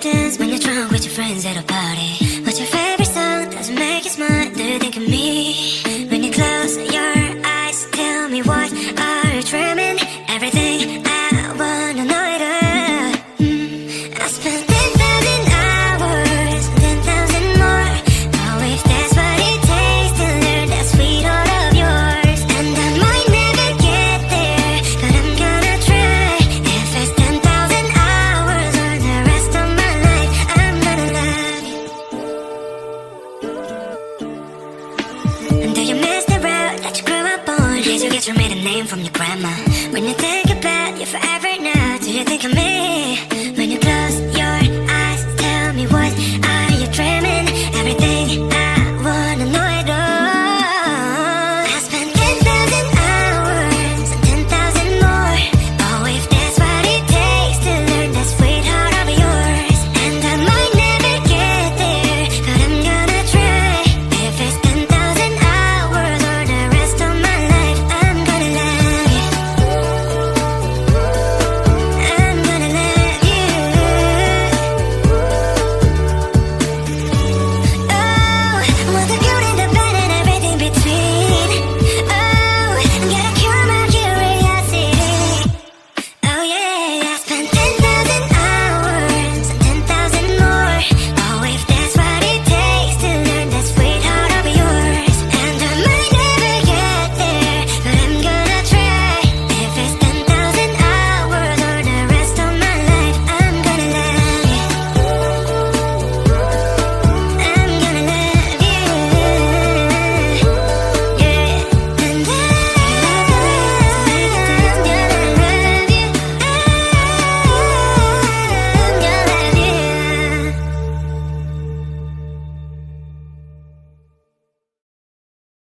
dance when you're drunk with your friends at a party. What's your favorite song? Doesn't make you smile. Do you think of me? Until you miss the road that you grew up on. Did you get your maiden name from your grandma? When you think about you forever now, do you think of me?